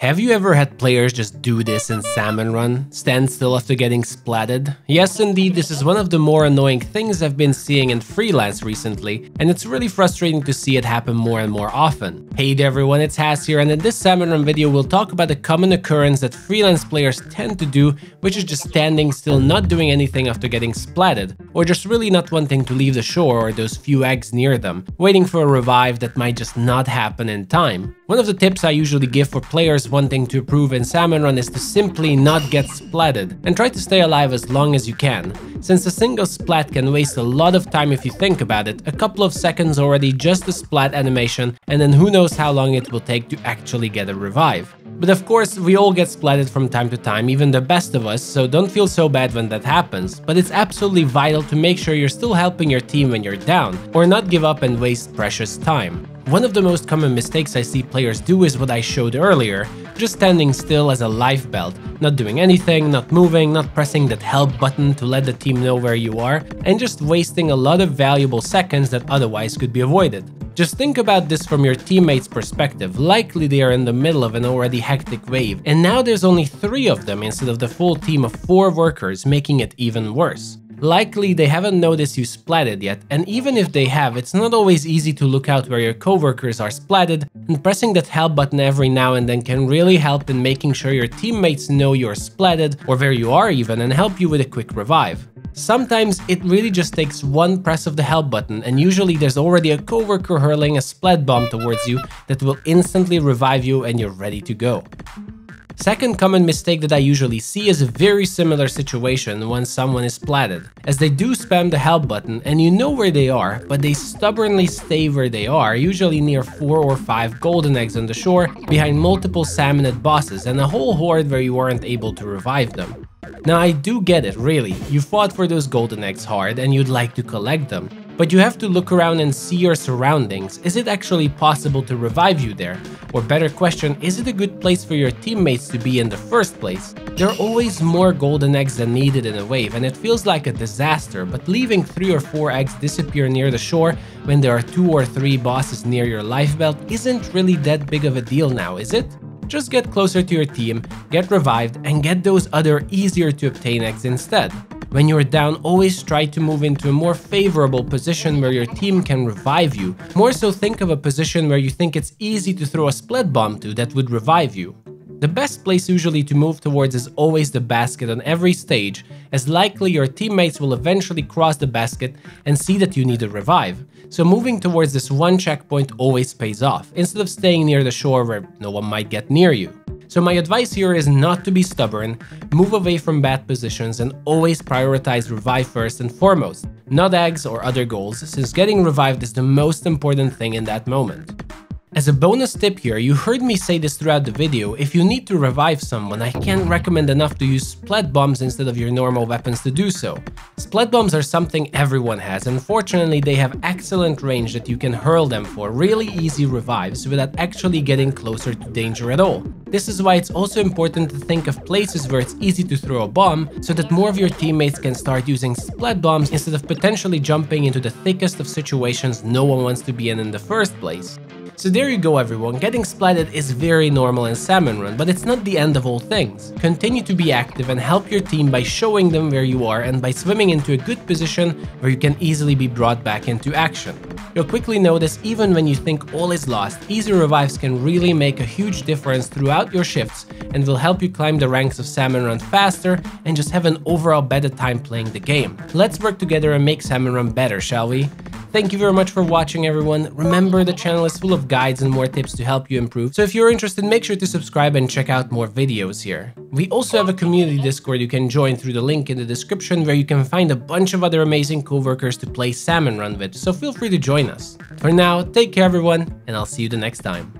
Have you ever had players just do this in Salmon Run? Stand still after getting splatted? Yes indeed, this is one of the more annoying things I've been seeing in freelance recently, and it's really frustrating to see it happen more and more often. Hey there everyone, it's Has here, and in this Salmon Run video we'll talk about a common occurrence that freelance players tend to do, which is just standing still not doing anything after getting splatted, or just really not wanting to leave the shore or those few eggs near them, waiting for a revive that might just not happen in time. One of the tips I usually give for players wanting to improve in Salmon Run is to simply not get splatted and try to stay alive as long as you can. Since a single splat can waste a lot of time if you think about it, a couple of seconds already just a splat animation and then who knows how long it will take to actually get a revive. But of course, we all get splatted from time to time, even the best of us, so don't feel so bad when that happens, but it's absolutely vital to make sure you're still helping your team when you're down, or not give up and waste precious time. One of the most common mistakes I see players do is what I showed earlier, just standing still as a life belt, not doing anything, not moving, not pressing that help button to let the team know where you are, and just wasting a lot of valuable seconds that otherwise could be avoided. Just think about this from your teammates' perspective, likely they are in the middle of an already hectic wave, and now there's only three of them instead of the full team of four workers, making it even worse. Likely they haven't noticed you splatted yet, and even if they have, it's not always easy to look out where your coworkers are splatted, and pressing that help button every now and then can really help in making sure your teammates know you're splatted, or where you are even, and help you with a quick revive. Sometimes it really just takes one press of the help button and usually there's already a coworker hurling a splat bomb towards you that will instantly revive you and you're ready to go. Second common mistake that I usually see is a very similar situation when someone is splatted, as they do spam the help button and you know where they are, but they stubbornly stay where they are, usually near 4 or 5 golden eggs on the shore, behind multiple salmonid bosses and a whole horde where you aren't able to revive them. Now I do get it, really, you fought for those golden eggs hard and you'd like to collect them, but you have to look around and see your surroundings. Is it actually possible to revive you there? Or better question, is it a good place for your teammates to be in the first place? There are always more golden eggs than needed in a wave and it feels like a disaster, but leaving 3 or 4 eggs disappear near the shore when there are 2 or 3 bosses near your life belt isn't really that big of a deal now, is it? Just get closer to your team, get revived, and get those other easier to obtain eggs instead. When you're down, always try to move into a more favorable position where your team can revive you. More so think of a position where you think it's easy to throw a splat bomb to that would revive you. The best place usually to move towards is always the basket on every stage, as likely your teammates will eventually cross the basket and see that you need a revive. So moving towards this one checkpoint always pays off, instead of staying near the shore where no one might get near you. So my advice here is not to be stubborn, move away from bad positions and always prioritize revive first and foremost, not eggs or other goals, since getting revived is the most important thing in that moment. As a bonus tip here, you heard me say this throughout the video, if you need to revive someone, I can't recommend enough to use splat bombs instead of your normal weapons to do so. Splat bombs are something everyone has, and fortunately they have excellent range that you can hurl them for really easy revives without actually getting closer to danger at all. This is why it's also important to think of places where it's easy to throw a bomb, so that more of your teammates can start using splat bombs instead of potentially jumping into the thickest of situations no one wants to be in in the first place. So there you go everyone, getting splatted is very normal in Salmon Run, but it's not the end of all things. Continue to be active and help your team by showing them where you are and by swimming into a good position where you can easily be brought back into action. You'll quickly notice even when you think all is lost, easy revives can really make a huge difference throughout your shifts and will help you climb the ranks of Salmon Run faster and just have an overall better time playing the game. Let's work together and make Salmon Run better, shall we? Thank you very much for watching everyone. Remember the channel is full of guides and more tips to help you improve, so if you're interested make sure to subscribe and check out more videos here. We also have a community discord you can join through the link in the description where you can find a bunch of other amazing co-workers to play Salmon Run with, so feel free to join us. For now, take care everyone, and I'll see you the next time.